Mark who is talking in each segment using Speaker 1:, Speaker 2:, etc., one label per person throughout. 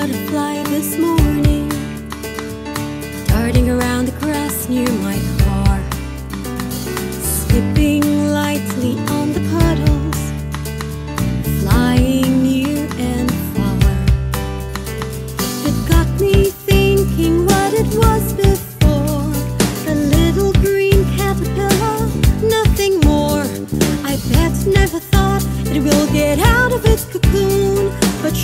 Speaker 1: butterfly this morning Darting around the grass near my It will get out of its cocoon, but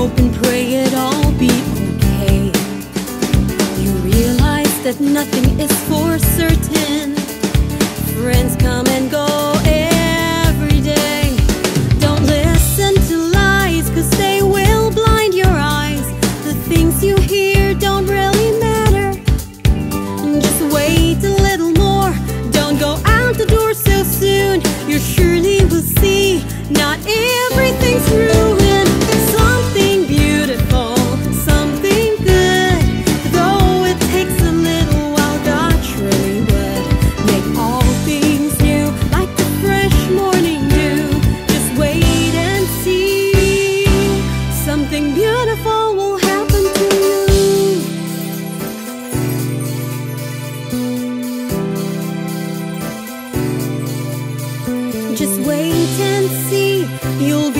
Speaker 1: hope and pray it all be okay. You realize that nothing is for certain. you'll be